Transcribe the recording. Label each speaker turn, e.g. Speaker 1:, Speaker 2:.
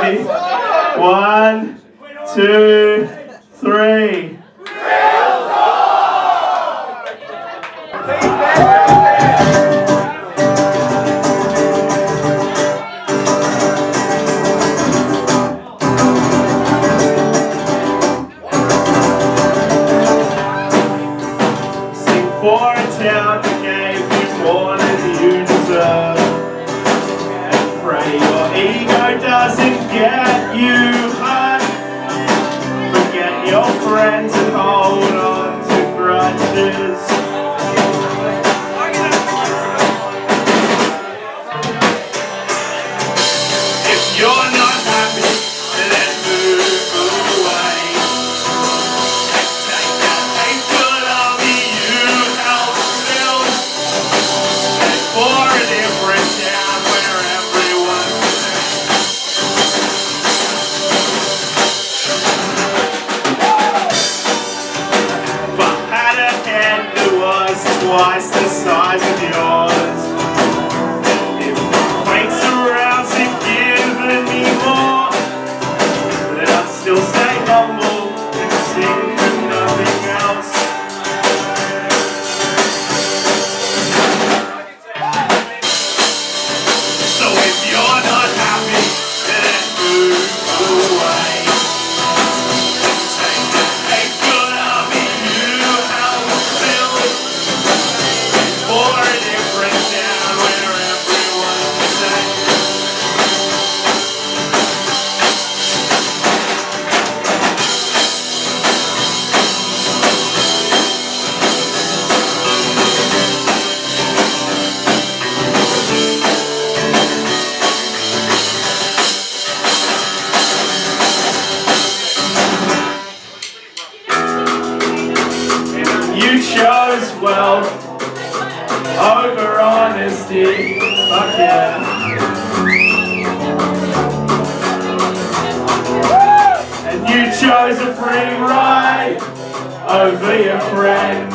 Speaker 1: Ready? One, two, three. Sing for a town that gave you more than you deserve. And pray your ego doesn't get you hurt. Forget your friends and hold on to grudges. If you're twice the size of yours, You chose wealth over honesty. Fuck yeah. And you chose a free ride over your friends.